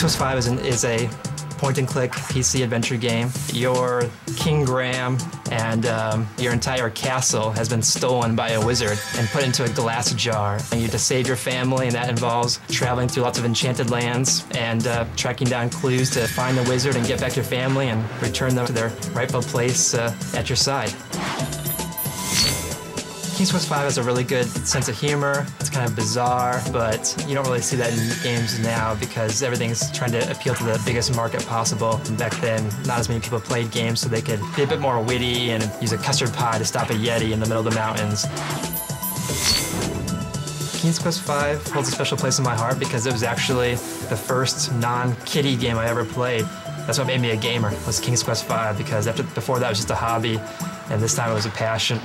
Quest 5 is, an, is a point-and-click PC adventure game. Your King Graham and um, your entire castle has been stolen by a wizard and put into a glass jar. And you have to save your family, and that involves traveling through lots of enchanted lands and uh, tracking down clues to find the wizard and get back your family and return them to their rightful place uh, at your side. King's Quest V has a really good sense of humor. It's kind of bizarre, but you don't really see that in games now because everything's trying to appeal to the biggest market possible. And back then, not as many people played games, so they could be a bit more witty and use a custard pie to stop a Yeti in the middle of the mountains. King's Quest V holds a special place in my heart because it was actually the first non-kitty game I ever played. That's what made me a gamer, was King's Quest V, because after, before that was just a hobby, and this time it was a passion.